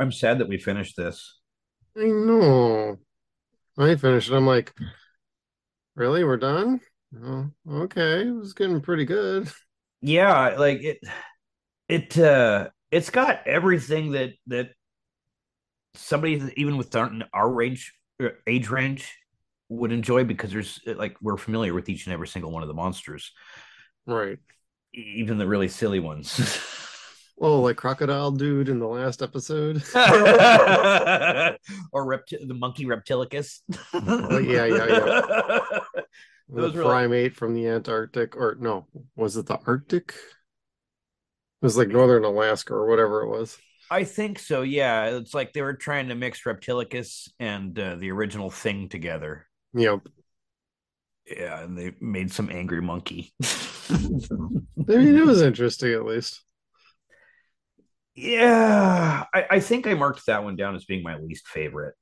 I'm sad that we finished this. I know. I finished it. I'm like, really? We're done? Oh, okay. It was getting pretty good. Yeah, like it it uh it's got everything that that somebody even with our, our range uh, age range would enjoy because there's like we're familiar with each and every single one of the monsters, Right. even the really silly ones. Oh, like crocodile dude in the last episode. or repti- the monkey reptilicus. Oh, yeah, yeah, yeah. Those the were like- primate from the Antarctic, or no, was it the Arctic? It was like northern Alaska or whatever it was. I think so. Yeah, it's like they were trying to mix reptilicus and uh, the original thing together. Yep. Yeah, and they made some angry monkey. I mean, it was interesting at least. Yeah, I, I think I marked that one down as being my least favorite.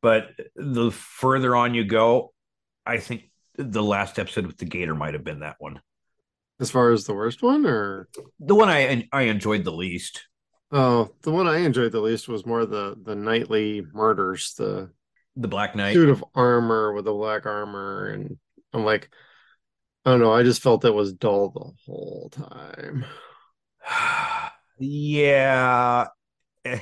But the further on you go, I think the last episode with the gator might have been that one. As far as the worst one, or The one I I enjoyed the least. oh, the one I enjoyed the least was more the the nightly murders, the The Black Knight. suit of armor with the black armor, and I'm like, I don't know. I just felt it was dull the whole time. yeah.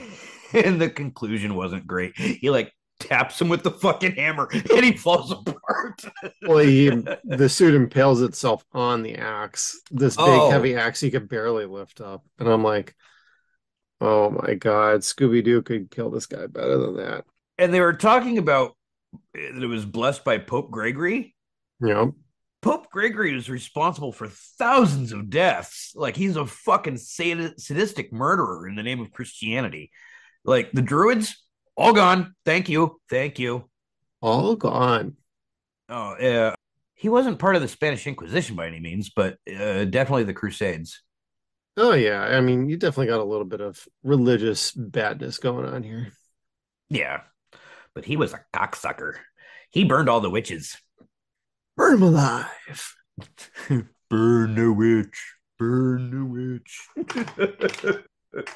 And the conclusion wasn't great. He like taps him with the fucking hammer and he falls apart. Well, he, the suit impales itself on the axe, this big Oh. heavy axe he could barely lift up, and I'm like, oh my god, Scooby Doo could kill this guy better than that. and they were talking about that it was blessed by Pope Gregory. You know, Pope Gregory was responsible for thousands of deaths. Like he's a fucking sad- sadistic murderer in the name of Christianity. Like the Druids, all gone. Thank you, thank you. all gone. Oh, yeah. He wasn't part of the Spanish Inquisition by any means, but uh, definitely the Crusades. Oh yeah, I mean, you definitely got a little bit of religious badness going on here. Yeah, but he was a cocksucker. He burned all the witches. Burn him alive. Burn the witch. Burn the witch.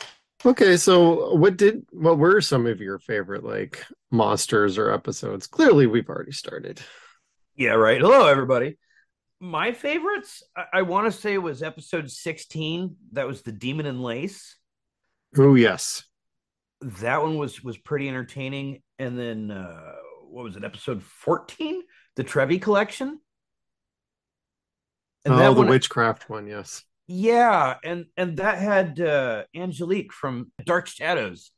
Okay, so what did what were some of your favorite like monsters or episodes? Clearly, we've already started. yeah, right. Hello, everybody. My favorites, I, I want to say, was episode 16. That was the Demon in Lace. Oh yes, That one was was pretty entertaining. And then uh what was it, episode 14? The Trevi collection. And oh that the one, witchcraft one. Yes. yeah, and and that had uh Angelique from Dark Shadows.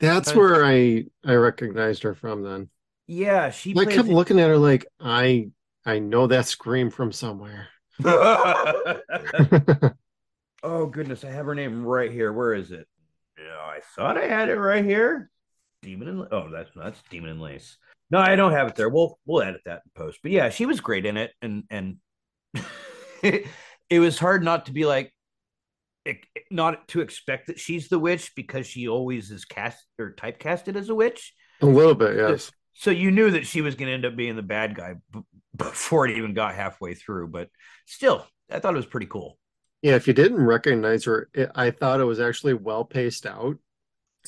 That's where I I recognized her from then. Yeah, she I kept looking at her like I I know that scream from somewhere. oh goodness, I have her name right here. Where is it? Yeah, I thought I had it right here. Demon and oh, that's that's Demon in Lace. No, I don't have it there. We'll we'll edit that in post. But yeah, she was great in it, and and it, it was hard not to be like, it, not to expect that she's the witch because she always is cast or typecasted as a witch. a little bit, yes. So you knew that she was going to end up being the bad guy b- before it even got halfway through. But still, I thought it was pretty cool. Yeah, if you didn't recognize her, it, I thought it was actually well paced out.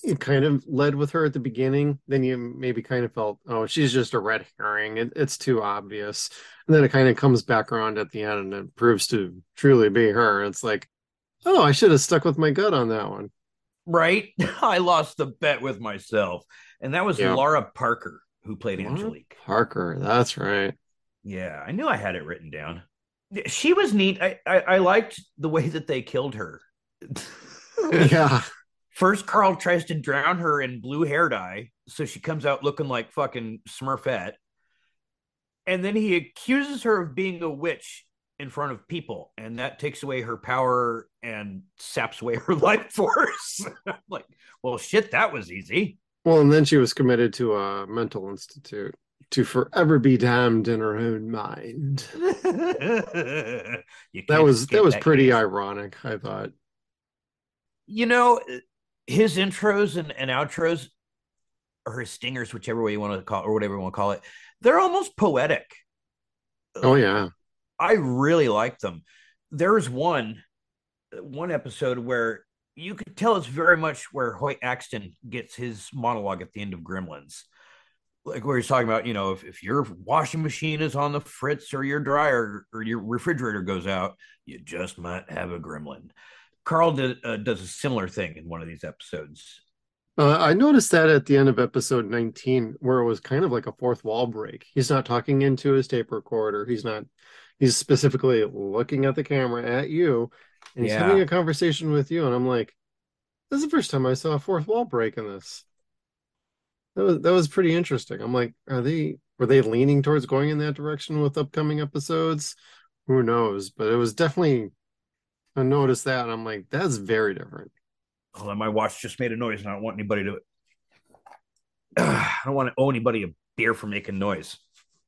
You kind of led with her at the beginning, then you maybe kind of felt, oh, she's just a red herring. It, it's too obvious. And then it kind of comes back around at the end and it proves to truly be her. It's like, oh, I should have stuck with my gut on that one. Right? I lost the bet with myself. And that was Yeah. Lara Parker who played Laura Angelique. Parker, that's right. Yeah, I knew I had it written down. She was neat. I, I, I liked the way that they killed her. Yeah. First, Carl tries to drown her in blue hair dye, so she comes out looking like fucking Smurfette. And then he accuses her of being a witch in front of people, and that takes away her power and saps away her life force. I'm like, well, shit, that was easy. Well, and then she was committed to a mental institute to forever be damned in her own mind. That was that was pretty case. ironic, I thought. you know his intros and, and outros or his stingers whichever way you want to call it or whatever you want to call it they're almost poetic Oh yeah. i really like them there's one one episode where you could tell it's very much where Hoyt Axton gets his monologue at the end of Gremlins. Like where he's talking about, you know, if, if your washing machine is on the fritz or your dryer or your refrigerator goes out, you just might have a gremlin. Carl did, uh, does a similar thing in one of these episodes. Uh, I noticed that at the end of episode 19, where it was kind of like a fourth wall break. He's not talking into his tape recorder. He's not, he's specifically looking at the camera at you and he's yeah. having a conversation with you. And I'm like, this is the first time I saw a fourth wall break in this. That was that was pretty interesting. I'm like, are they were they leaning towards going in that direction with upcoming episodes? Who knows? But it was definitely I noticed that and I'm like, that's very different. Hold on, my watch just made a noise and I don't want anybody to I don't want to owe anybody a beer for making noise.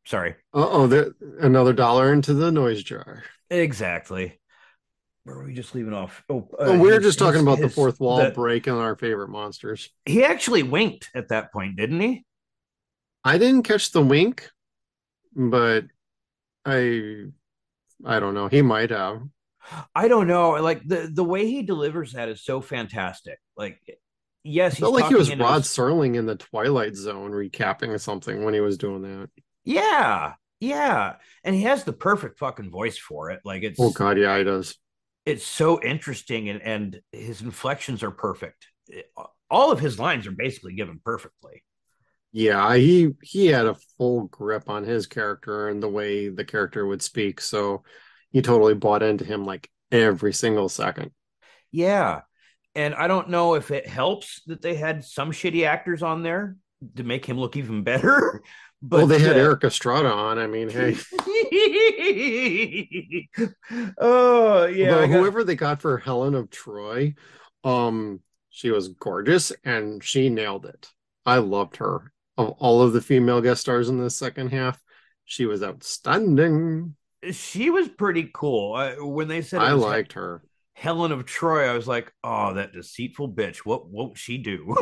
Sorry. Uh oh, there another dollar into the noise jar. Exactly where were we just leaving off? Oh, uh, oh we were just talking his, about his, the fourth wall the, break and our favorite monsters. He actually winked at that point, didn't he? I didn't catch the wink, but I I don't know. He might have. I don't know. Like the the way he delivers that is so fantastic. Like yes, he felt like he was Rod his... Serling in the Twilight Zone recapping something when he was doing that. Yeah, yeah, and he has the perfect fucking voice for it. Like it's oh god, yeah, he does it's so interesting and and his inflections are perfect. all of his lines are basically given perfectly. Yeah, he he had a full grip on his character and the way the character would speak. So you totally bought into him like every single second. Yeah. And I don't know if it helps that they had some shitty actors on there to make him look even better, But well, they had uh, Erik Estrada on. I mean, hey. oh yeah. Got... Whoever they got for Helen of Troy, um, she was gorgeous and she nailed it. I loved her. Of all of the female guest stars in the second half, she was outstanding. She was pretty cool. I, when they said I liked her. Helen of Troy, I was like, oh, that deceitful bitch. What won't she do?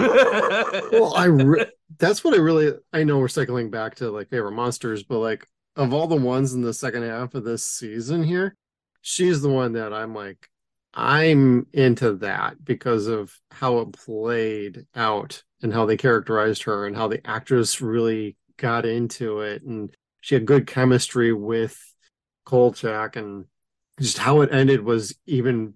well, I re- that's what I really I know we're cycling back to like favorite monsters, but like of all the ones in the second half of this season here, she's the one that I'm like, I'm into that because of how it played out and how they characterized her and how the actress really got into it and she had good chemistry with Kolchak and just how it ended was even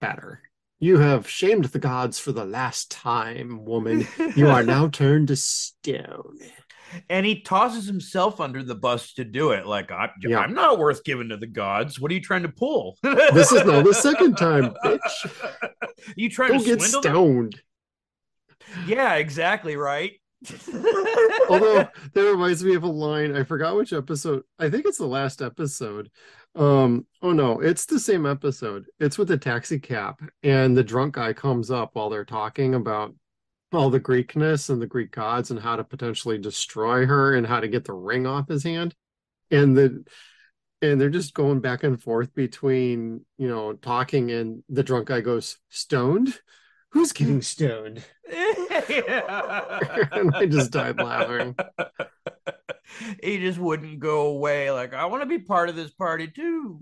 better. You have shamed the gods for the last time, woman. You are now turned to stone. And he tosses himself under the bus to do it. Like, I, yeah. I'm not worth giving to the gods. What are you trying to pull? this is not the second time, bitch. You trying to get stoned? Them? Yeah, exactly right. Although that reminds me of a line, I forgot which episode. I think it's the last episode um, oh no, it's the same episode. It's with the taxi cab, and the drunk guy comes up while they're talking about all the Greekness and the Greek gods and how to potentially destroy her and how to get the ring off his hand. And the and they're just going back and forth between, you know, talking and the drunk guy goes, Stoned? Who's getting stoned? and I just died laughing. he just wouldn't go away. Like, I want to be part of this party too.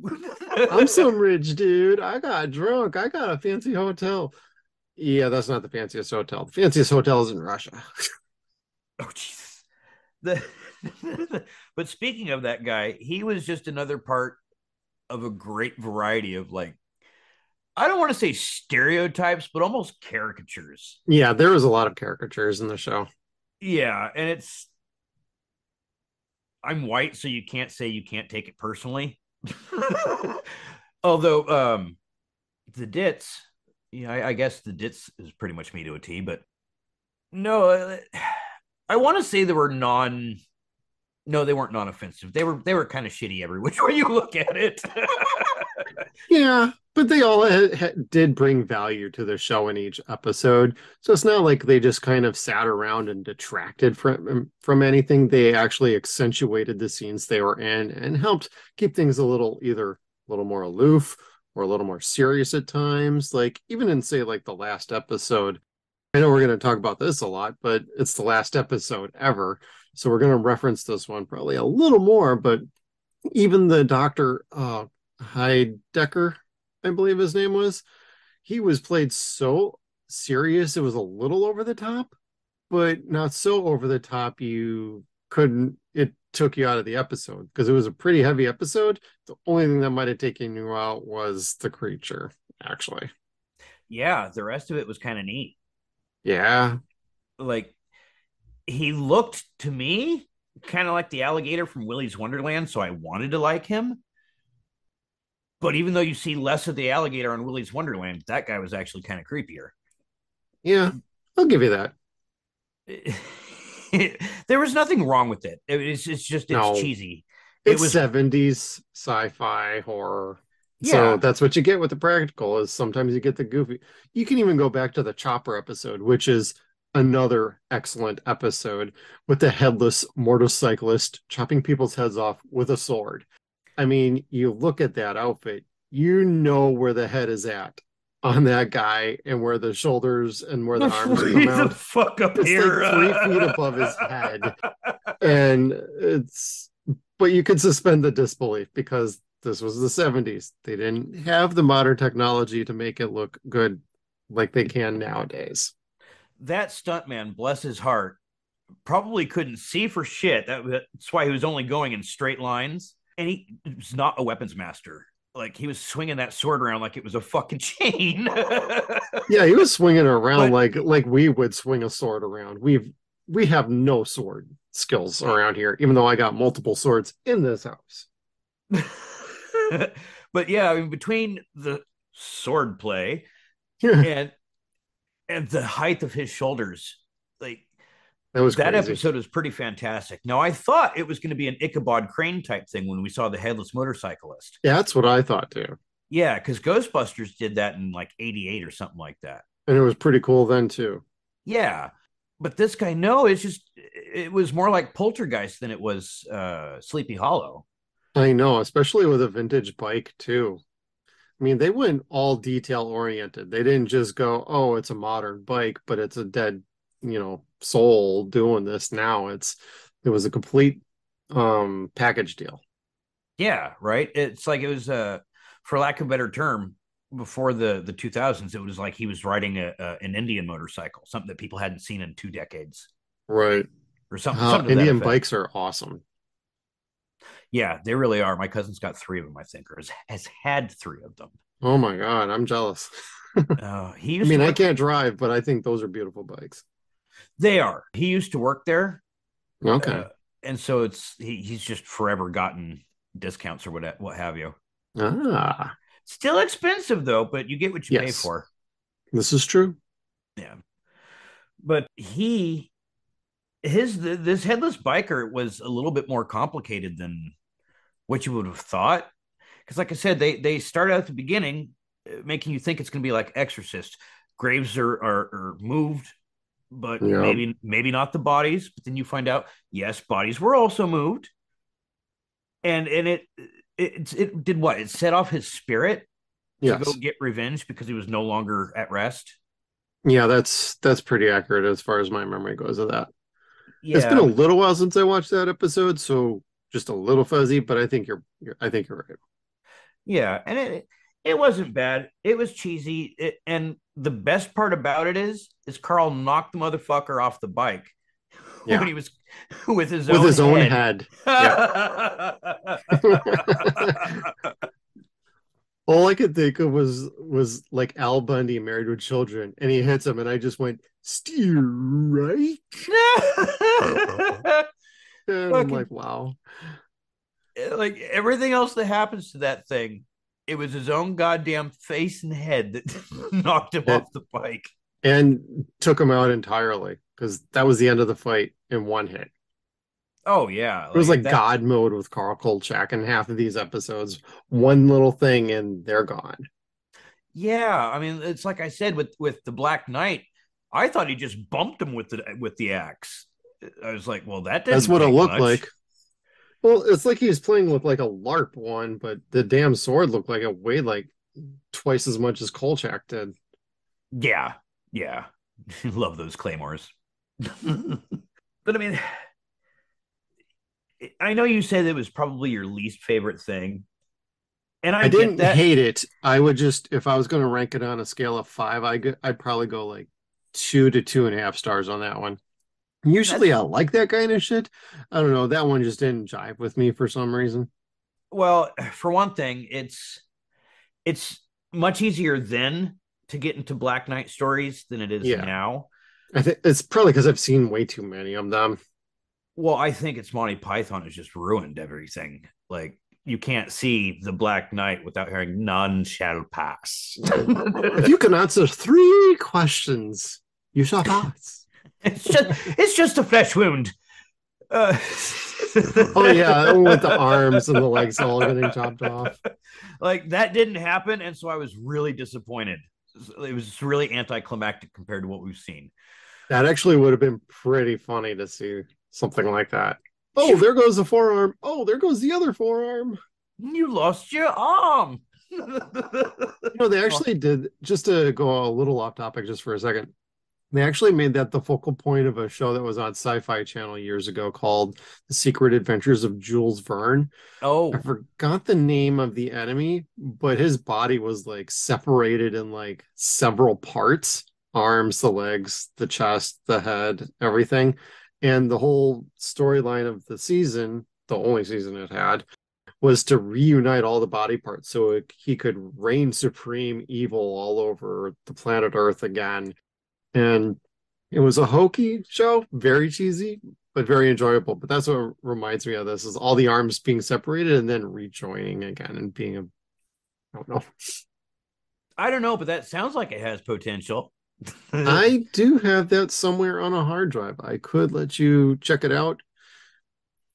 I'm some rich dude. I got drunk. I got a fancy hotel. Yeah, that's not the fanciest hotel. The fanciest hotel is in Russia. oh Jesus. The but speaking of that guy, he was just another part of a great variety of like I don't want to say stereotypes, but almost caricatures. Yeah, there was a lot of caricatures in the show. Yeah, and it's I'm white, so you can't say you can't take it personally. Although um the dits, yeah, I, I, guess the dits is pretty much me to a T, but no, uh, I want to say they were non. No, they weren't non-offensive. They were they were kind of shitty every which way you look at it. yeah, but they all ha- ha- did bring value to the show in each episode. So it's not like they just kind of sat around and detracted from um, from anything. They actually accentuated the scenes they were in and helped keep things a little either a little more aloof or a little more serious at times. Like even in say like the last episode i know we're going to talk about this a lot but it's the last episode ever. So we're going to reference this one probably a little more but even the doctor uh Heidecker I believe his name was. he was played so serious it was a little over the top, but not so over the top you couldn't it took you out of the episode because it was a pretty heavy episode. The only thing that might have taken you out was the creature, actually. Yeah, the rest of it was kind of neat. Yeah. Like he looked to me kind of like the alligator from Willy's Wonderland, so I wanted to like him. But even though you see less of the alligator on Willy's Wonderland, that guy was actually kind of creepier. Yeah, I'll give you that. there was nothing wrong with it. It's, it's just it's no, cheesy. It it's was 70s sci-fi horror. Yeah. So that's what you get with the practical is sometimes you get the goofy. You can even go back to the chopper episode, which is another excellent episode with the headless motorcyclist chopping people's heads off with a sword. I mean, you look at that outfit, you know where the head is at on that guy and where the shoulders and where the arms come out. The fuck up it's here. Like three feet above his head. And it's but you could suspend the disbelief because this was the 70s. They didn't have the modern technology to make it look good like they can nowadays. That stuntman, bless his heart, probably couldn't see for shit. That's why he was only going in straight lines. And he was not a weapons master like he was swinging that sword around like it was a fucking chain. yeah, he was swinging around but, like like we would swing a sword around. We've we have no sword skills around here, even though I got multiple swords in this house. but yeah, I mean, between the sword play and and the height of his shoulders, like that was that crazy. episode was pretty fantastic. Now I thought it was going to be an Ichabod Crane type thing when we saw the headless motorcyclist. Yeah, that's what I thought too. Yeah, because Ghostbusters did that in like '88 or something like that, and it was pretty cool then too. Yeah, but this guy, no, it's just it was more like Poltergeist than it was uh, Sleepy Hollow. I know, especially with a vintage bike too. I mean, they went all detail oriented. They didn't just go, "Oh, it's a modern bike, but it's a dead you know soul doing this now it's it was a complete um package deal. Yeah right? It's like it was uh for lack of a better term before the the 2000s it was like he was riding a, a an indian motorcycle something that people hadn't seen in two decades. Right. Or something, something indian bikes are awesome. Yeah they really are. My cousin's got three of them i think or has, has had three of them. Oh my god i'm jealous. Uh, he i mean i can't drive but i think those are beautiful bikes they are. He used to work there. Okay. Uh, and so it's he, he's just forever gotten discounts or what what have you. Ah. Still expensive though, but you get what you yes. pay for. This is true. Yeah. But he his this headless biker was a little bit more complicated than what you would have thought. Because like I said, they they start out at the beginning uh, making you think it's going to be like Exorcist. Graves are, are, are moved but yeah. maybe maybe not the bodies. But then you find out, yes, bodies were also moved, and and it it it did what? It set off his spirit yes. to go get revenge because he was no longer at rest. Yeah, that's that's pretty accurate as far as my memory goes of that. Yeah. It's been a little while since I watched that episode, so just a little fuzzy, but I think you're, you're I think you're right. Yeah, and it it wasn't bad. It was cheesy, it, and the best part about it is is Carl knocked the motherfucker off the bike yeah. when he was with his with own his head. own head. Yeah. All I could think of was was like Al Bundy married with children, and he hits him, and I just went steer right. and I'm like, wow. Eh, like everything else that happens to that thing it was his own goddamn face and head that knocked him off the bike and took him out entirely because that was the end of the fight in one hit. Oh yeah, like, it was like that... God mode with Carl Kolchak in half of these episodes. One little thing and they're gone. Yeah, I mean it's like I said with with the Black Knight. I thought he just bumped him with the with the axe. I was like, well, that that's what it looked much. like. Well, it's like he was playing with like a LARP one, but the damn sword looked like it weighed like twice as much as Kolchak did. Yeah, yeah. Love those claymores. but I mean, I know you said it was probably your least favorite thing, And I, I didn't hate it. I would just, if I was going to rank it on a scale of five, I I'd probably go like two to two and a half stars on that one. Usually I like that kind of shit. I don't know. That one just didn't jive with me for some reason. Well, for one thing, it's it's much easier then to get into Black Knight stories than it is Yeah. now. I think it's probably because I've seen way too many of them. Well, I think it's Monty Python has just ruined everything. Like you can't see the Black Knight without hearing none shall pass. If you can answer three questions, you shall pass. it's just it's just a flesh wound. Uh, Oh yeah, with the arms and the legs all getting chopped off. like that didn't happen, and so I was really disappointed. It was really anticlimactic compared to what we've seen. That actually would have been pretty funny to see something like that. Oh, there goes the forearm. Oh, there goes the other forearm. You lost your arm. You know, they actually did just to go a little off topic just for a second. They actually made that the focal point of a show that was on Sci-Fi Channel years ago called The Secret Adventures of Jules Verne. oh, I forgot the name of the enemy, but his body was like separated in like several parts arms, the legs, the chest, the head, everything. And the whole storyline of the season, the only season it had, was to reunite all the body parts so it, he could reign supreme evil all over the planet Earth again. And it was a hokey show, very cheesy, but very enjoyable. But that's what reminds me of this is all the arms being separated and then rejoining again and being a I don't know. I don't know, but that sounds like it has potential. I do have that somewhere on a hard drive. I could let you check it out.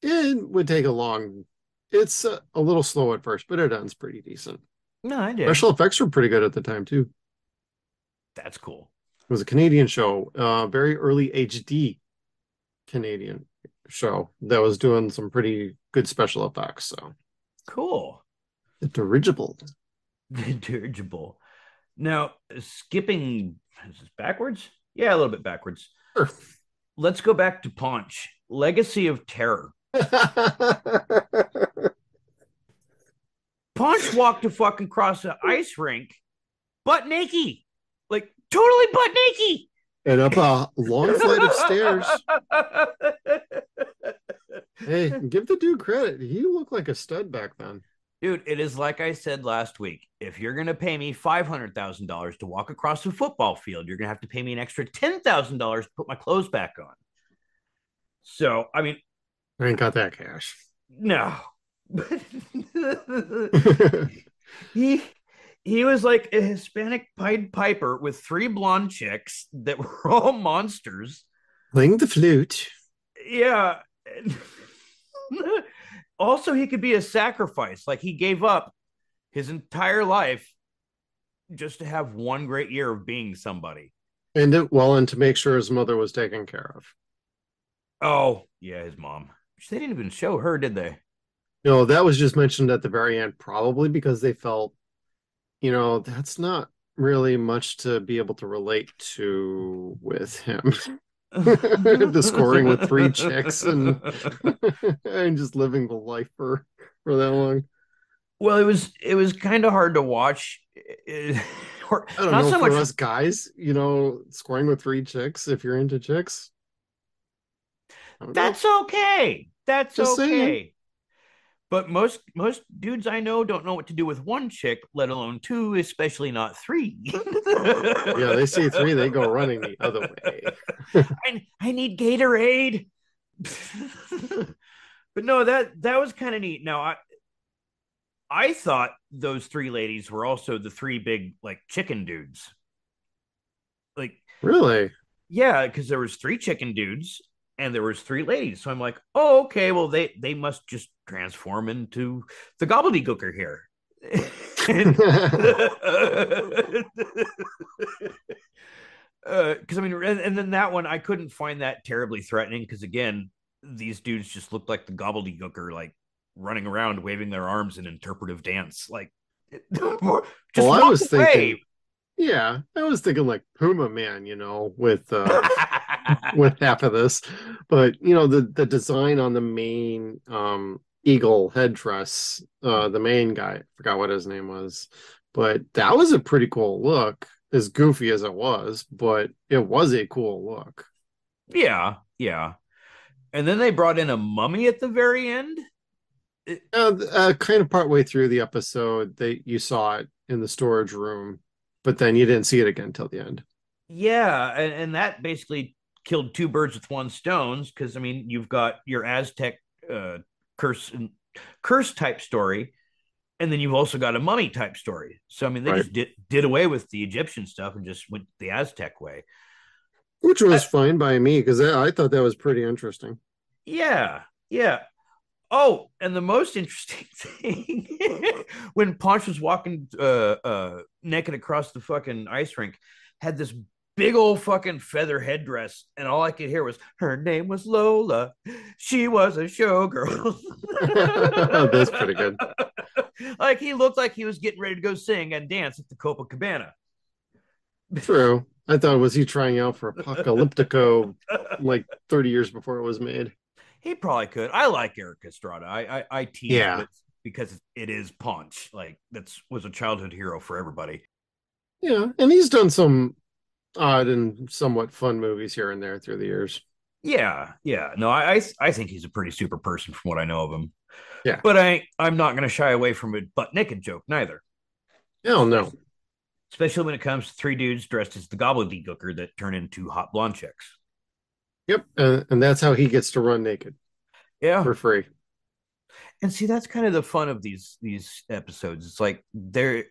It would take a long. It's a, a little slow at first, but it ends pretty decent. no, I did. Special effects were pretty good at the time too. That's cool. It was a Canadian show, uh, very early HD Canadian show that was doing some pretty good special effects. So Cool. the dirigible. The dirigible. Now, skipping is this backwards? Yeah, a little bit backwards. Sure. Let's go back to Ponch. Legacy of Terror. Ponch walked to fucking cross the ice rink, butt naked, like totally butt naked. and up a long flight of stairs. Hey, give the dude credit. He looked like a stud back then. Dude, it is like I said last week. If you're going to pay me $500,000 to walk across a football field, you're going to have to pay me an extra $10,000 to put my clothes back on. So, I mean, I ain't got that cash. no. he he was like a Hispanic Pied Piper with three blonde chicks that were all monsters. Playing the flute. Yeah. also, he could be a sacrifice. Like he gave up his entire life just to have one great year of being somebody. And it, well, and to make sure his mother was taken care of. Oh, yeah, his mom. They didn't even show her, did they? No, that was just mentioned at the very end, probably because they felt, you know, that's not really much to be able to relate to with him. the scoring with three chicks and and just living the life for for that long. Well, it was it was kind of hard to watch. Or- I don't know so for much- us guys, you know, scoring with three chicks if you're into chicks. Don't know. That's okay. That's Just okay. saying. But most most dudes I know don't know what to do with one chick, let alone two, especially not three. yeah, they see three, they go running the other way. I, I need Gatorade. but no, that that was kind of neat. Now I I thought those three ladies were also the three big like chicken dudes. Like Really? yeah, because there was three chicken dudes and there was three ladies. So I'm like, oh, okay, well they they must just transform into the gobbledygooker here. Because I mean, and, and then that one I couldn't find that terribly threatening because again, these dudes just looked like the gobbledygooker, like running around waving their arms in interpretive dance, like. just Well, I was away. thinking- Yeah, I was thinking like Puma Man, you know, with uh with half of this. But you know, the the design on the main um eagle headdress. Uh, the main guy, I forgot what his name was, but that was a pretty cool look. As goofy as it was, but it was a cool look. Yeah, yeah. And then they brought in a mummy at the very end. Uh, uh, kind of partway through the episode, they you saw it in the storage room, but then you didn't see it again till the end. Yeah, and, and that basically killed two birds with one stones because I mean you've got your Aztec uh, curse curse type story, and then you've also got a mummy type story. So I mean they right. just did did away with the Egyptian stuff and just went the Aztec way, which was I, fine by me because I thought that was pretty interesting. Yeah, yeah. Oh, and the most interesting thing when Ponch was walking uh, uh, naked across the fucking ice rink, had this big old fucking feather headdress, and all I could hear was her name was Lola. She was a showgirl. That's pretty good. like he looked like he was getting ready to go sing and dance at the Copacabana. True. I thought was he trying out for Apocalyptico like 30 years before it was made. He probably could. I like Erik Estrada. I I, I tease yeah. because it is Ponch. Like that's was a childhood hero for everybody. Yeah, and he's done some odd and somewhat fun movies here and there through the years. Yeah, yeah. No, I I think he's a pretty super person from what I know of him. Yeah, but I I'm not going to shy away from a butt naked joke neither. Hell no. Especially when it comes to three dudes dressed as the gobbledygooker that turn into hot blonde chicks. Yep, uh, and that's how he gets to run naked. Yeah, for free. And see, that's kind of the fun of these these episodes. It's like they're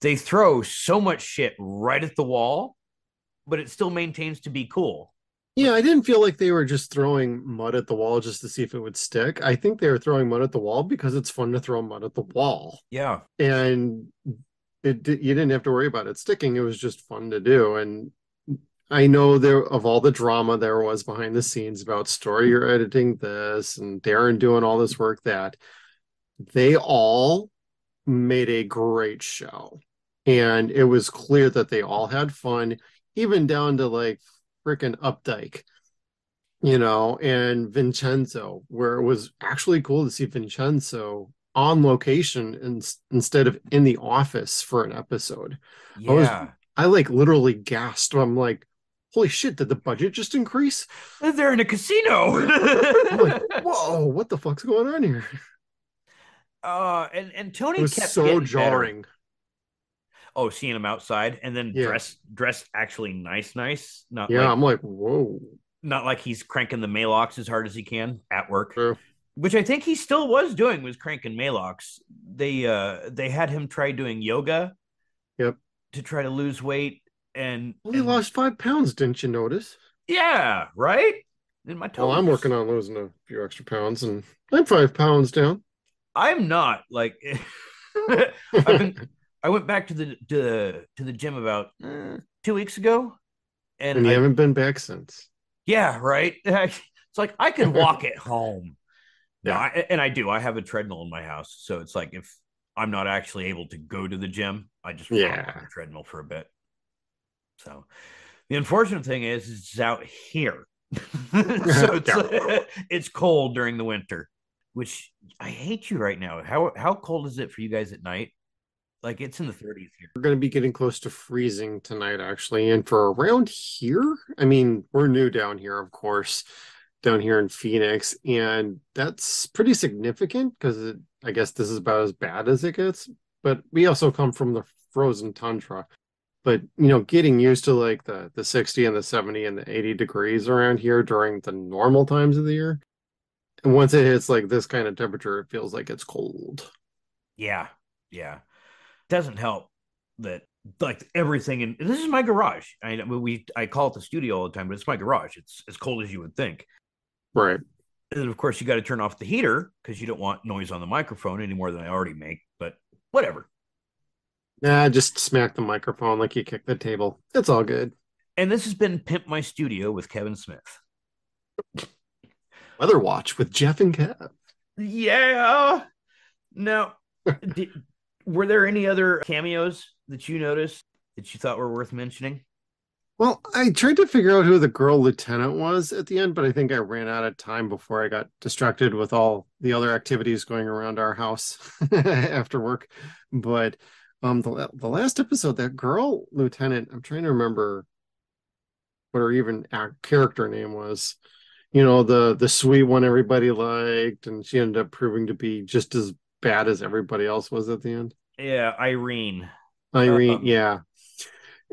they throw so much shit right at the wall, but it still maintains to be cool. Yeah, I didn't feel like they were just throwing mud at the wall just to see if it would stick. I think they were throwing mud at the wall because it's fun to throw mud at the wall. Yeah. And it you didn't have to worry about it sticking. It was just fun to do. And I know there of all the drama there was behind the scenes about story you're editing this and Darren doing all this work that they all made a great show. And it was clear that they all had fun, even down to like freaking Updyke, you know, and Vincenzo, where it was actually cool to see Vincenzo on location in, instead of in the office for an episode. Yeah. I was I like literally gasped. I'm like, holy shit, did the budget just increase? They're in a casino. like, whoa, what the fuck's going on here? Uh, and and Tony it was kept so jarring. Better. Oh, seeing him outside and then yeah. dress dress actually nice, nice. Not yeah, like, I'm like, whoa. Not like he's cranking the Maalox as hard as he can at work. True. Which I think he still was doing was cranking Maalox. They uh they had him try doing yoga. Yep. To try to lose weight and well, he and, lost five pounds, didn't you notice? Yeah, right. In my toes. Well, I'm working on losing a few extra pounds, and I'm five pounds down. I'm not like I've been. I went back to the to, to the gym about uh, two weeks ago, and, and you I, haven't been back since. Yeah, right. It's like I can walk at home. Yeah, no, I, and I do. I have a treadmill in my house, so it's like if I'm not actually able to go to the gym, I just walk yeah. on the treadmill for a bit. So the unfortunate thing is, it's out here, so it's it's cold during the winter which I hate you right now. How how cold is it for you guys at night? Like it's in the 30s here. We're going to be getting close to freezing tonight, actually. And for around here, I mean, we're new down here, of course, down here in Phoenix, and that's pretty significant because I guess this is about as bad as it gets. But we also come from the frozen tundra. But you know, getting used to like the the 60 and the 70 and the 80 degrees around here during the normal times of the year and once it hits like this kind of temperature, it feels like it's cold. Yeah. Yeah. Doesn't help that like everything in this is my garage. I mean, we I call it the studio all the time, but it's my garage. It's as cold as you would think. Right. And of course you got to turn off the heater because you don't want noise on the microphone any more than I already make, but whatever. Nah, just smack the microphone like you kick the table. It's all good. And this has been Pimp My Studio with Kevin Smith. Weather Watch with Jeff and Kev. Yeah. Now, were there any other cameos that you noticed that you thought were worth mentioning? Well, I tried to figure out who the girl lieutenant was at the end, but I think I ran out of time before I got distracted with all the other activities going around our house after work. But um, the the last episode, that girl lieutenant, I'm trying to remember what her even character name was. You know, the the sweet one everybody liked, and she ended up proving to be just as bad as everybody else was at the end. Yeah, Irene. Irene, uh, yeah.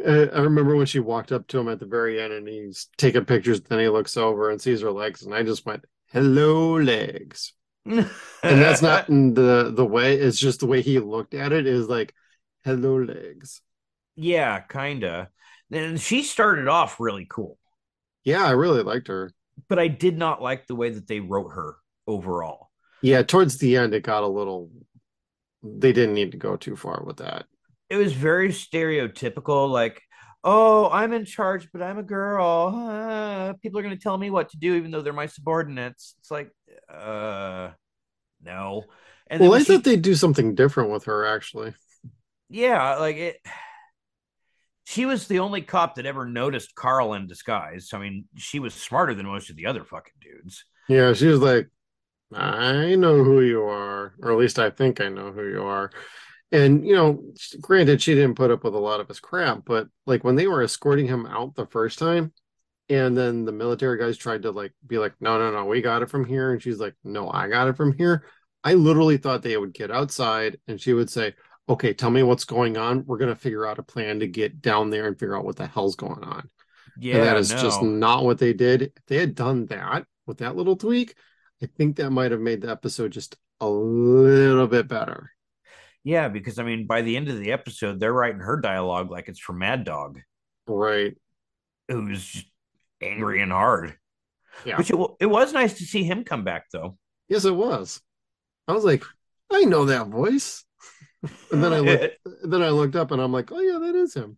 I remember when she walked up to him at the very end and he's taking pictures, then he looks over and sees her legs, and I just went, Hello, legs. and that's not in the the way, it's just the way he looked at it is like, Hello, legs. Yeah, kinda. And she started off really cool. Yeah, I really liked her. But I did not like the way that they wrote her overall. Yeah, towards the end it got a little they didn't need to go too far with that. It was very stereotypical like oh i'm in charge but i'm a girl. Uh, people are going to tell me what to do even though they're my subordinates. It's like uh no. And well i she, thought they'd do something different with her actually. Yeah like it she was the only cop that ever noticed carl in disguise. I mean she was smarter than most of the other fucking dudes. Yeah she was like i know who you are or at least i think i know who you are. And you know granted she didn't put up with a lot of his crap but like when they were escorting him out the first time and then the military guys tried to like be like no no no we got it from here and she's like no i got it from here i literally thought they would get outside and she would say okay tell me what's going on. We're going to figure out a plan to get down there and figure out what the hell's going on. Yeah and that is no. just not what they did. If they had done that with that little tweak i think that might have made the episode just a little bit better yeah, because I mean, by the end of the episode, they're writing her dialogue like it's for Mad Dog, right? Who's angry and hard. Yeah, which it, it was nice to see him come back, though. Yes, it was. I was like, I know that voice, and then I looked, then I looked up, and I'm like, oh yeah, that is him.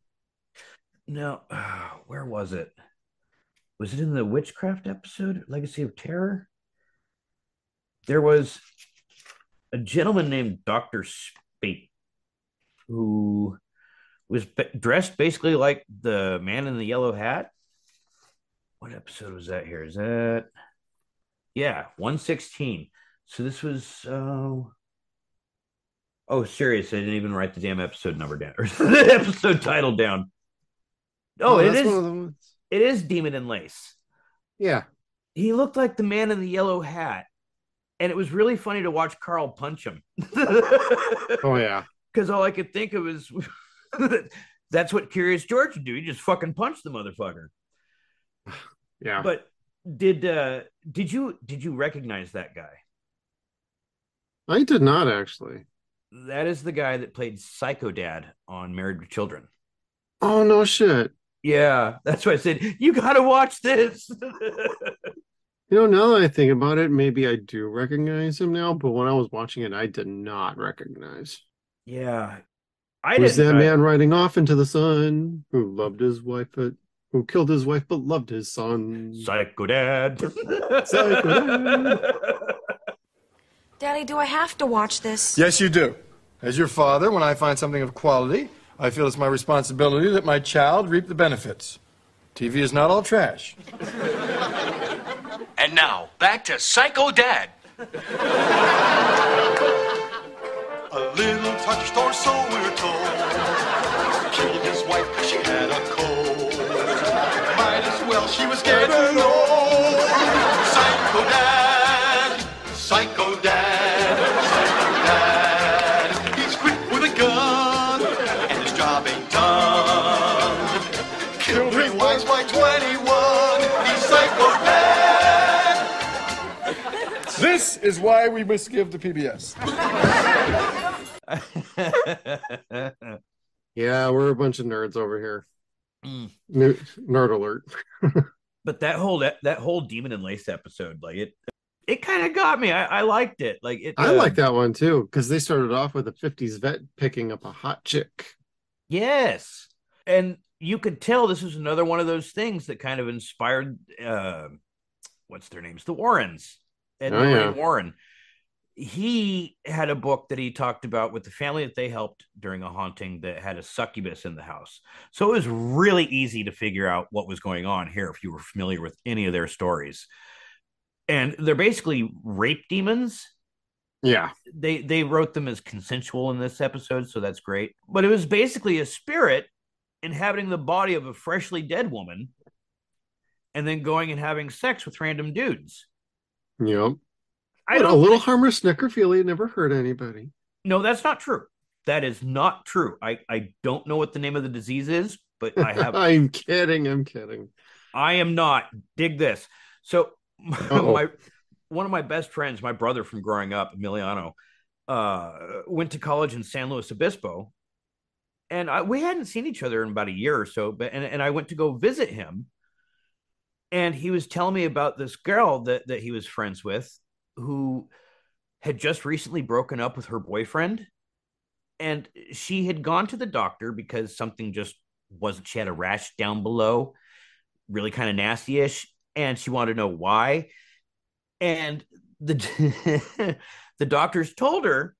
No, where was it? Was it in the witchcraft episode, Legacy of Terror? There was a gentleman named Doctor Spate who was dressed basically like the man in the yellow hat. What episode was that here? Is that yeah, 116. So this was uh oh serious, I didn't even write the damn episode number down or the episode title down. Oh, oh it is it is Demon in Lace. Yeah. He looked like the man in the yellow hat. And it was really funny to watch Carl punch him. oh yeah because all I could think of is that's what Curious George would do. He just fucking punch the motherfucker. Yeah. But did uh did you did you recognize that guy? I did not actually. That is the guy that played Psycho Dad on Married with Children. Oh no shit. Yeah, that's why I said you gotta watch this. You know, now that I think about it, maybe I do recognize him now, but when I was watching it, I did not recognize. Yeah. I was that I... man riding off into the sun who loved his wife but who killed his wife but loved his son. Psycho dad. Psycho dad. Daddy, do I have to watch this? Yes, you do. As your father, when I find something of quality, I feel it's my responsibility that my child reap the benefits. TV is not all trash. And now, back to Psycho Dad. A little touched or so we're told. Killed his wife cause she had a cold. Might as well, she was getting old. Psycho dad, psycho dad, This is why we must give to PBS. yeah, we're a bunch of nerds over here. Mm. Nerd alert. but that whole that, that whole demon and lace episode, like it it kind of got me. I, I, liked it. Like it I uh, like that one too, because they started off with a 50s vet picking up a hot chick. Yes. And you could tell this was another one of those things that kind of inspired uh what's their names? The Warrens. Ed oh, yeah. Warren he had a book that he talked about with the family that they helped during a haunting that had a succubus in the house. So it was really easy to figure out what was going on here if you were familiar with any of their stories. And they're basically rape demons. Yeah. They they wrote them as consensual in this episode, so that's great. But it was basically a spirit inhabiting the body of a freshly dead woman and then going and having sex with random dudes. Yep. I But a little think- harmless necrophilia never hurt anybody. No, that's not true. That is not true. I I don't know what the name of the disease is, but I have I'm kidding. I'm kidding. I am not. Dig this. So my one of my best friends, my brother from growing up, Emiliano, uh, went to college in San Luis Obispo, and I, we hadn't seen each other in about a year or so. But and, and I went to go visit him, and he was telling me about this girl that that he was friends with, who had just recently broken up with her boyfriend, and she had gone to the doctor because something just wasn't. She had a rash down below, really kind of nasty-ish, and she wanted to know why. And the the doctors told her.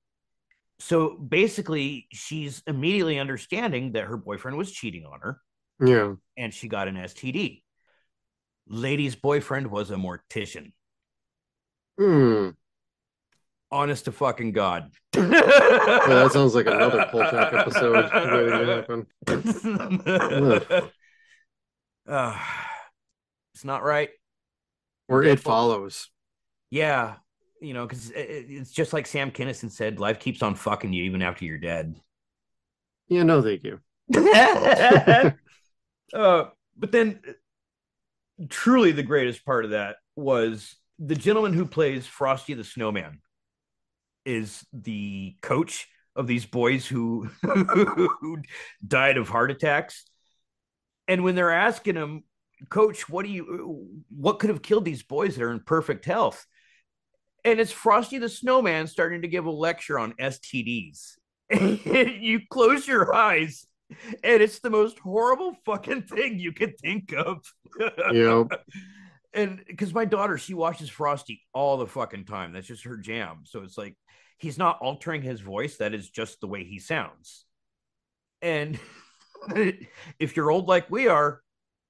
So basically, she's immediately understanding that her boyfriend was cheating on her, Yeah. and she got an STD. Lady's boyfriend was a mortician. Hmm. Honest to fucking god. Yeah, that sounds like another Kolchak episode waiting to happen. Uh, it's not right. Or it follows. Yeah, you know, because it's just like Sam Kinison said, life keeps on fucking you even after you're dead. Yeah, no, thank you. uh, but then, truly, the greatest part of that was the gentleman who plays Frosty the Snowman is the coach of these boys who, who died of heart attacks. And when they're asking him, Coach, what do you, what could have killed these boys that are in perfect health? And it's Frosty the Snowman starting to give a lecture on STDs. you close your eyes and it's the most horrible fucking thing you could think of. Yep. and because my daughter, she watches Frosty all the fucking time. That's just her jam. So it's like he's not altering his voice. That is just the way he sounds. And if you're old like we are,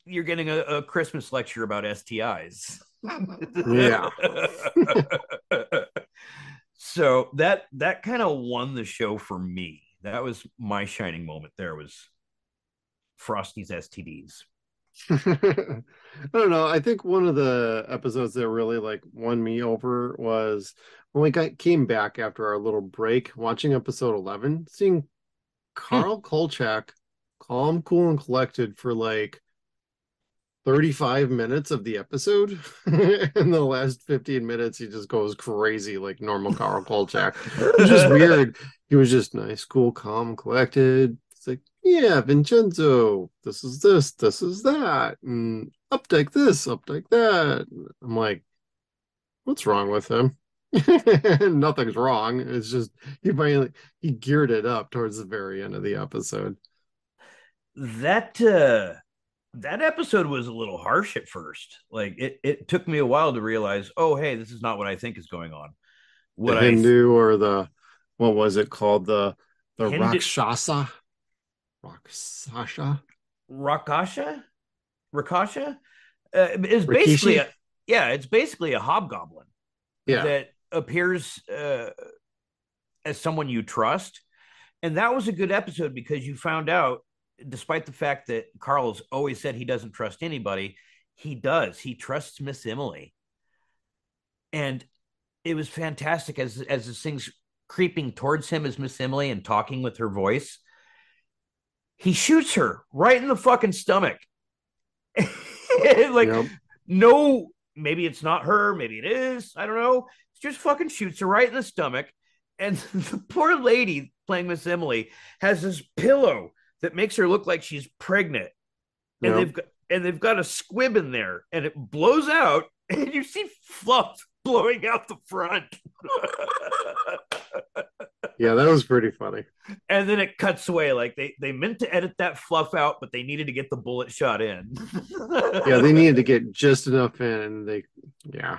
you're getting a, a Christmas lecture about STIs. Yeah. so that that kind of won the show for me. That was my shining moment. There was Frosty's STDs. I don't know. I think one of the episodes that really like won me over was when we got came back after our little break, watching episode eleven, seeing hmm. Carl Kolchak calm, cool, and collected for like 35 minutes of the episode. In the last 15 minutes, he just goes crazy like normal Carl Kolchak. It was just weird. He was just nice, cool, calm, collected. It's like, yeah, Vincenzo, this is this, this is that, and updike this, updike that. I'm like, what's wrong with him? Nothing's wrong. It's just he finally he geared it up towards the very end of the episode. That uh that episode was a little harsh at first. Like it it took me a while to realize, oh hey, this is not what I think is going on. What the I Hindu or the what was it called? The the Hindu- Rakshasa. Rakshasa? Rakasha? Rakasha? Uh, is basically a, yeah, it's basically a hobgoblin Yeah. that appears uh, as someone you trust. And that was a good episode because you found out, despite the fact that Carl's always said he doesn't trust anybody, he does. He trusts Miss Emily. And it was fantastic as as this thing's creeping towards him as Miss Emily and talking with her voice. He shoots her right in the fucking stomach. like Yep. no, maybe it's not her, maybe it is. I don't know. Just fucking shoots her right in the stomach. And the poor lady playing Miss Emily has this pillow that makes her look like she's pregnant. And Yep. they've got and they've got a squib in there and it blows out and you see fluff blowing out the front. Yeah, that was pretty funny. and then it cuts away like they they meant to edit that fluff out but they needed to get the bullet shot in. Yeah, they needed to get just enough in and they yeah.